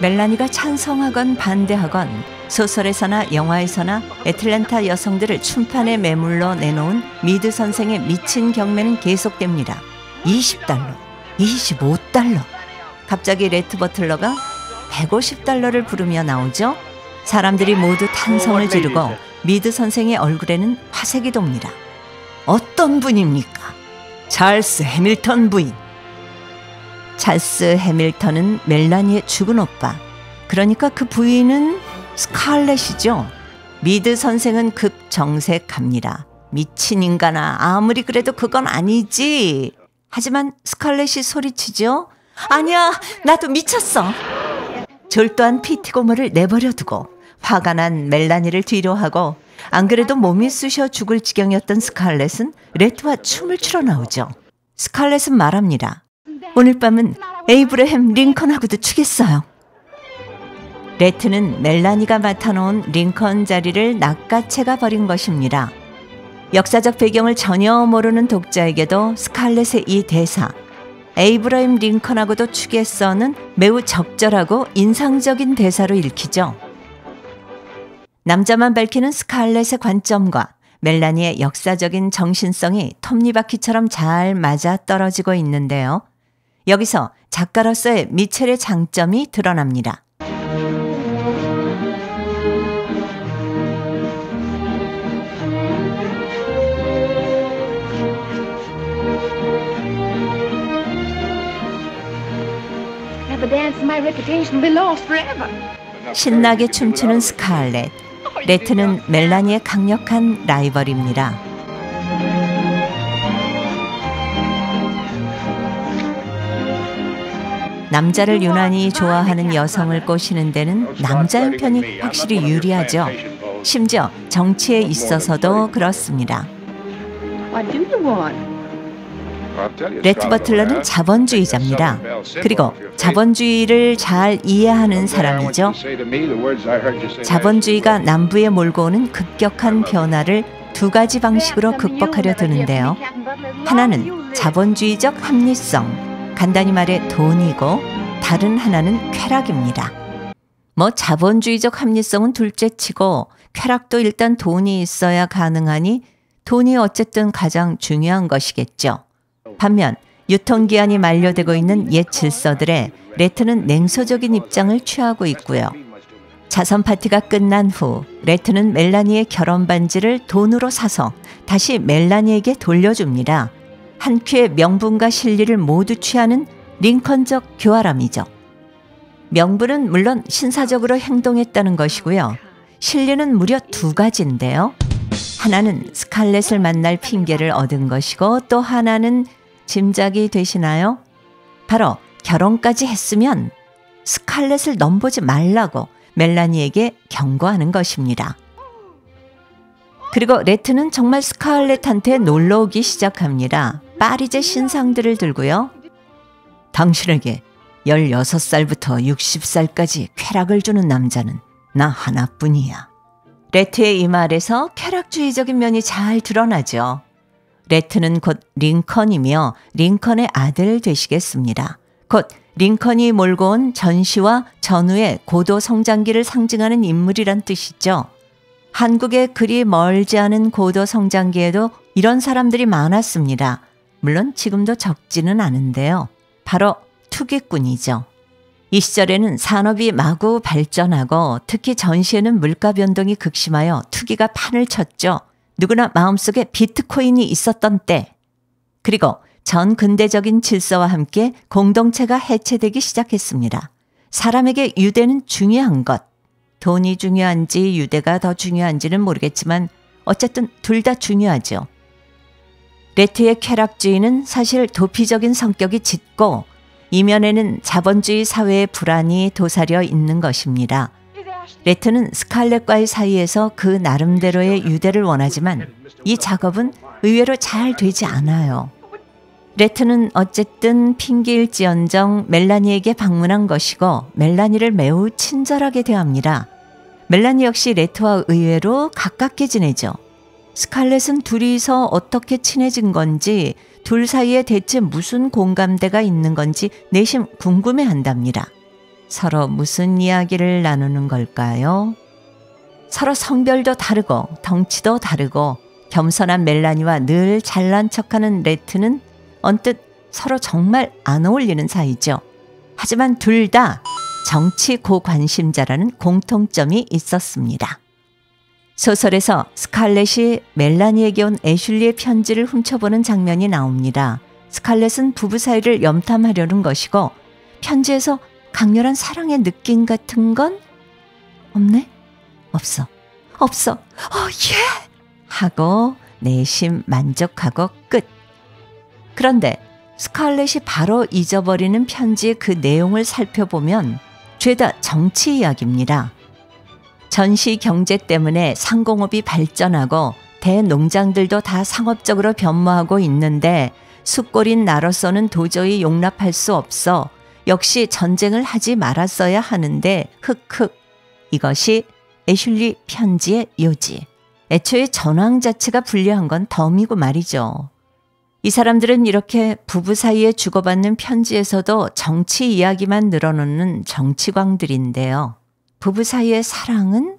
멜라니가 찬성하건 반대하건 소설에서나 영화에서나 애틀랜타 여성들을 춤판에 매물로 내놓은 미드 선생의 미친 경매는 계속됩니다. 20달러, 25달러. 갑자기 레트 버틀러가 150달러를 부르며 나오죠. 사람들이 모두 탄성을 지르고 미드 선생의 얼굴에는 화색이 돕니다. 어떤 분입니까? 찰스 해밀턴 부인. 찰스 해밀턴은 멜라니의 죽은 오빠. 그러니까 그 부인은 스칼렛이죠. 미드 선생은 급 정색합니다. 미친 인간아, 아무리 그래도 그건 아니지. 하지만 스칼렛이 소리치죠. 아니야, 나도 미쳤어. 졸도한 피티 고모를 내버려 두고 화가 난 멜라니를 뒤로 하고 안 그래도 몸이 쑤셔 죽을 지경이었던 스칼렛은 레트와 춤을 추러 나오죠. 스칼렛은 말합니다. 오늘 밤은 에이브러햄 링컨하고도 추겠어요. 레트는 멜라니가 맡아놓은 링컨 자리를 낚아채가 버린 것입니다. 역사적 배경을 전혀 모르는 독자에게도 스칼렛의 이 대사, 에이브러햄 링컨하고도 추겠어는 매우 적절하고 인상적인 대사로 읽히죠. 남자만 밝히는 스칼렛의 관점과 멜라니의 역사적인 정신성이 톱니바퀴처럼 잘 맞아 떨어지고 있는데요. 여기서 작가로서의 미첼의 장점이 드러납니다. 신나게 춤추는 스칼렛. 레트는 멜라니의 강력한 라이벌입니다. 남자를 유난히 좋아하는 여성을 꼬시는 데는 남자의 편이 확실히 유리하죠. 심지어 정치에 있어서도 그렇습니다. 레트 버틀러는 자본주의자입니다. 그리고 자본주의를 잘 이해하는 사람이죠. 자본주의가 남부에 몰고 오는 급격한 변화를 두 가지 방식으로 극복하려 드는데요. 하나는 자본주의적 합리성, 간단히 말해 돈이고 다른 하나는 쾌락입니다. 뭐 자본주의적 합리성은 둘째치고 쾌락도 일단 돈이 있어야 가능하니 돈이 어쨌든 가장 중요한 것이겠죠. 반면 유통기한이 만료되고 있는 옛 질서들에 레트는 냉소적인 입장을 취하고 있고요. 자선 파티가 끝난 후 레트는 멜라니의 결혼 반지를 돈으로 사서 다시 멜라니에게 돌려줍니다. 한 큐에 명분과 실리를 모두 취하는 링컨적 교활함이죠. 명분은 물론 신사적으로 행동했다는 것이고요. 실리는 무려 두 가지인데요. 하나는 스칼렛을 만날 핑계를 얻은 것이고 또 하나는 짐작이 되시나요? 바로 결혼까지 했으면 스칼렛을 넘보지 말라고 멜라니에게 경고하는 것입니다. 그리고 레트는 정말 스칼렛한테 놀러 오기 시작합니다. 파리제 신상들을 들고요. 당신에게 16살부터 60살까지 쾌락을 주는 남자는 나 하나뿐이야. 레트의 이 말에서 쾌락주의적인 면이 잘 드러나죠. 레트는 곧 링컨이며 링컨의 아들 되시겠습니다. 곧 링컨이 몰고 온 전시와 전후의 고도 성장기를 상징하는 인물이란 뜻이죠. 한국의 그리 멀지 않은 고도 성장기에도 이런 사람들이 많았습니다. 물론 지금도 적지는 않은데요. 바로 투기꾼이죠. 이 시절에는 산업이 마구 발전하고 특히 전시에는 물가 변동이 극심하여 투기가 판을 쳤죠. 누구나 마음속에 비트코인이 있었던 때, 그리고 전 근대적인 질서와 함께 공동체가 해체되기 시작했습니다. 사람에게 유대는 중요한 것. 돈이 중요한지 유대가 더 중요한지는 모르겠지만 어쨌든 둘 다 중요하죠. 레트의 쾌락주의는 사실 도피적인 성격이 짙고 이면에는 자본주의 사회의 불안이 도사려 있는 것입니다. 레트는 스칼렛과의 사이에서 그 나름대로의 유대를 원하지만 이 작업은 의외로 잘 되지 않아요. 레트는 어쨌든 핑계일지언정 멜라니에게 방문한 것이고 멜라니를 매우 친절하게 대합니다. 멜라니 역시 레트와 의외로 가깝게 지내죠. 스칼렛은 둘이서 어떻게 친해진 건지 둘 사이에 대체 무슨 공감대가 있는 건지 내심 궁금해 한답니다. 서로 무슨 이야기를 나누는 걸까요? 서로 성별도 다르고 덩치도 다르고 겸손한 멜라니와 늘 잘난 척하는 레트는 언뜻 서로 정말 안 어울리는 사이죠. 하지만 둘 다 정치 고관심자라는 공통점이 있었습니다. 소설에서 스칼렛이 멜라니에게 온 애슐리의 편지를 훔쳐보는 장면이 나옵니다. 스칼렛은 부부 사이를 염탐하려는 것이고 편지에서 강렬한 사랑의 느낌 같은 건 없네? 없어. 없어. 어, 예! 하고 내심 만족하고 끝. 그런데 스칼렛이 바로 잊어버리는 편지의 그 내용을 살펴보면 죄다 정치 이야기입니다. 전시 경제 때문에 상공업이 발전하고 대농장들도 다 상업적으로 변모하고 있는데 숫골인 나로서는 도저히 용납할 수 없어 역시 전쟁을 하지 말았어야 하는데 흑흑 이것이 애슐리 편지의 요지. 애초에 전황 자체가 불리한 건 덤이고 말이죠. 이 사람들은 이렇게 부부 사이에 주고받는 편지에서도 정치 이야기만 늘어놓는 정치광들인데요. 부부 사이의 사랑은?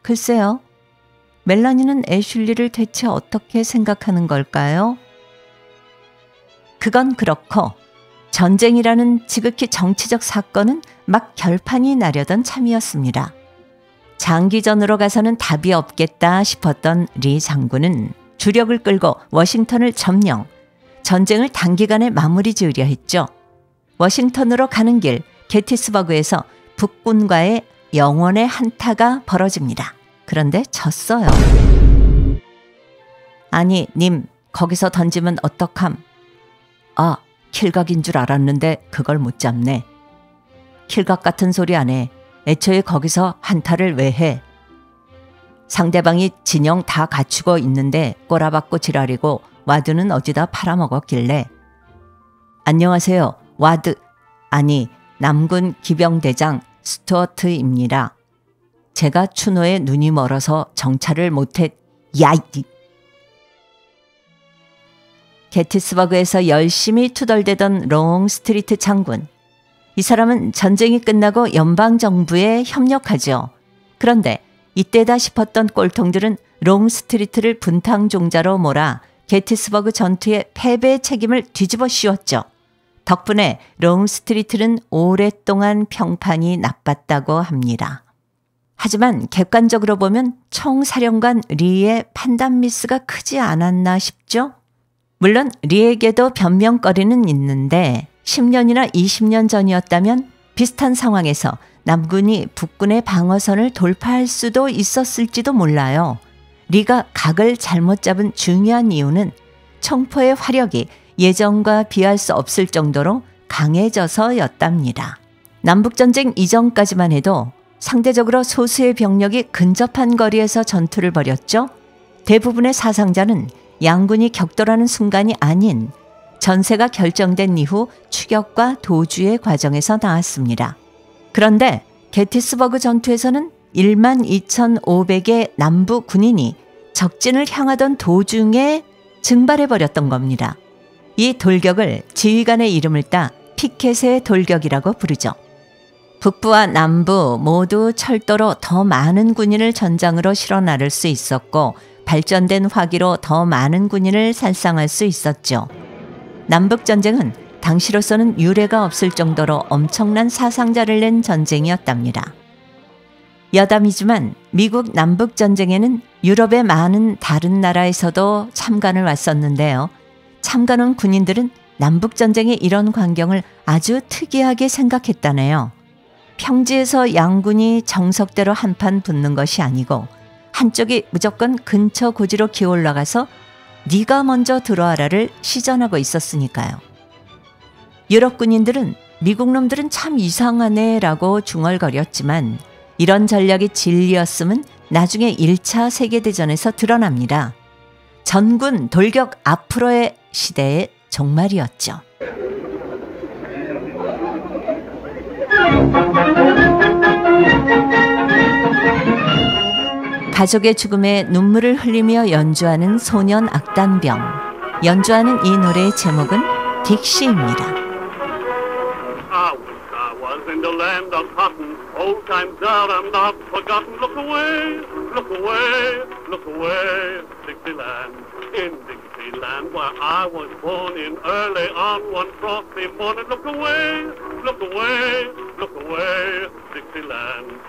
글쎄요. 멜라니는 애슐리를 대체 어떻게 생각하는 걸까요? 그건 그렇고 전쟁이라는 지극히 정치적 사건은 막 결판이 나려던 참이었습니다. 장기전으로 가서는 답이 없겠다 싶었던 리 장군은 주력을 끌고 워싱턴을 점령, 전쟁을 단기간에 마무리 지으려 했죠. 워싱턴으로 가는 길 게티스버그에서 북군과의 영혼의 한타가 벌어집니다. 그런데 졌어요. 아니, 님, 거기서 던지면 어떡함? 아, kill각인 줄 알았는데 그걸 못 잡네. kill각 같은 소리 안 해. 애초에 거기서 한타를 왜 해? 상대방이 진영 다 갖추고 있는데 꼬라박고 지랄이고 ward는 어디다 팔아먹었길래 안녕하세요. ward 아니 남군 기병대장 스튜어트입니다. 제가 추노에 눈이 멀어서 정찰을 못했 야이 게티스버그에서 열심히 투덜대던 롱스트리트 장군. 이 사람은 전쟁이 끝나고 연방정부에 협력하죠. 그런데 이때다 싶었던 꼴통들은 롱스트리트를 분탕종자로 몰아 게티스버그 전투의 패배 책임을 뒤집어 씌웠죠. 덕분에 롱스트리트는 오랫동안 평판이 나빴다고 합니다. 하지만 객관적으로 보면 총사령관 리의 판단 미스가 크지 않았나 싶죠? 물론 리에게도 변명거리는 있는데 10년이나 20년 전이었다면 비슷한 상황에서 남군이 북군의 방어선을 돌파할 수도 있었을지도 몰라요. 리가 각을 잘못 잡은 중요한 이유는 청포의 화력이 예전과 비할 수 없을 정도로 강해져서였답니다. 남북전쟁 이전까지만 해도 상대적으로 소수의 병력이 근접한 거리에서 전투를 벌였죠. 대부분의 사상자는 양군이 격돌하는 순간이 아닌 전세가 결정된 이후 추격과 도주의 과정에서 나왔습니다. 그런데 게티스버그 전투에서는 1만 2,500의 남부 군인이 적진을 향하던 도중에 증발해버렸던 겁니다. 이 돌격을 지휘관의 이름을 따 피켓의 돌격이라고 부르죠. 북부와 남부 모두 철도로 더 많은 군인을 전장으로 실어 나를 수 있었고 발전된 화기로 더 많은 군인을 살상할 수 있었죠. 남북전쟁은 당시로서는 유례가 없을 정도로 엄청난 사상자를 낸 전쟁이었답니다. 여담이지만 미국 남북 전쟁에는 유럽의 많은 다른 나라에서도 참관을 왔었는데요. 참관원 군인들은 남북 전쟁의 이런 광경을 아주 특이하게 생각했다네요. 평지에서 양군이 정석대로 한판 붙는 것이 아니고 한쪽이 무조건 근처 고지로 기어 올라가서 네가 먼저 들어와라를 시전하고 있었으니까요. 유럽 군인들은 미국 놈들은 참 이상하네 라고 중얼거렸지만 이런 전략이 진리였음은 나중에 1차 세계대전에서 드러납니다. 전군 돌격 앞으로의 시대의 종말이었죠. 가족의 죽음에 눈물을 흘리며 연주하는 소년 악단병. 연주하는 이 노래의 제목은 딕시입니다. In the land of cotton. Old times are I'm not forgotten. Look away, look away, look away, Dixieland. In Dixieland, where I was born in early on one frosty morning. Look away, look away, look away, Dixieland.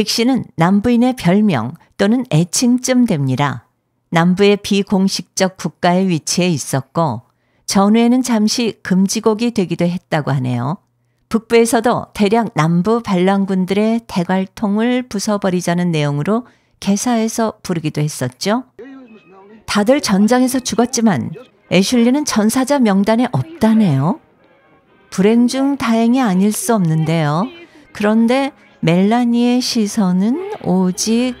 딕시는 남부인의 별명 또는 애칭쯤 됩니다. 남부의 비공식적 국가에 위치해 있었고 전후에는 잠시 금지곡이 되기도 했다고 하네요. 북부에서도 대략 남부 반란군들의 대갈통을 부숴버리자는 내용으로 개사해서 부르기도 했었죠. 다들 전장에서 죽었지만 애슐리는 전사자 명단에 없다네요. 불행 중 다행이 아닐 수 없는데요. 그런데 멜라니의 시선은 오직